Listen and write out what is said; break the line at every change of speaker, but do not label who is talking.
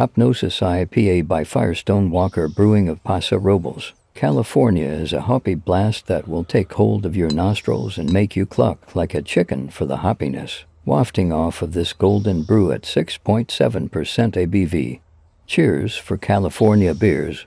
Hopnosis IPA by Firestone Walker Brewing of Paso Robles. California is a hoppy blast that will take hold of your nostrils and make you cluck like a chicken for the hoppiness, wafting off of this golden brew at 6.7% ABV. Cheers for California beers.